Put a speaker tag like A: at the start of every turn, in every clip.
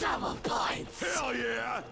A: Double points!
B: Hell yeah!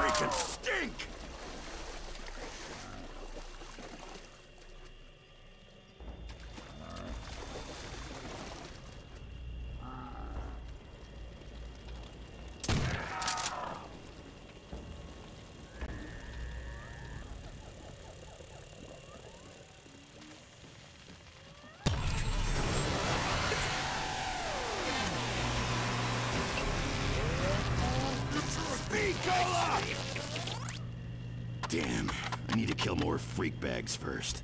B: Freaking stink! Damn, I need to kill more freak bags first.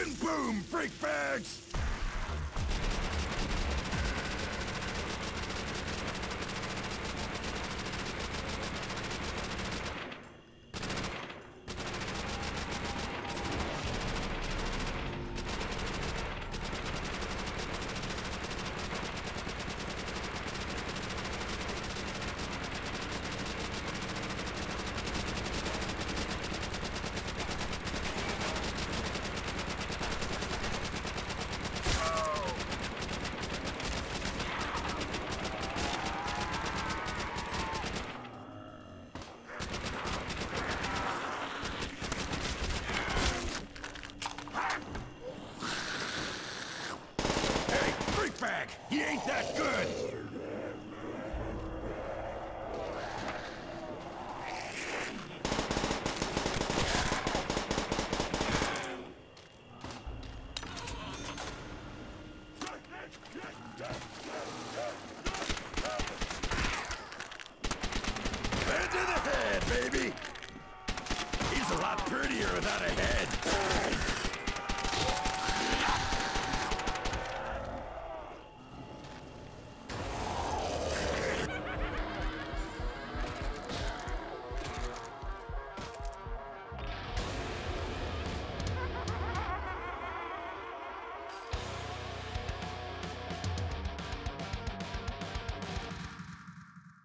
B: Boom, freak bags! He ain't that good! Head to the head, baby! He's a lot prettier without a head.